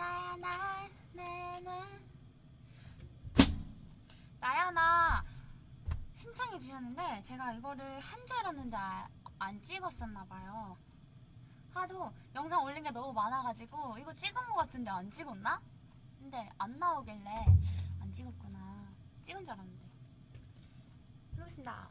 나야 나 나나 나야 나 신청해 주셨는데 제가 이거를 한 줄 알았는데 아- 안 찍었었나 봐요. 하도 영상 올린 게 너무 많아가지고 이거 찍은 거 같은데 안 찍었나? 근데 안 나오길래 안 찍었구나. 찍은 줄 알았는데. 해보겠습니다.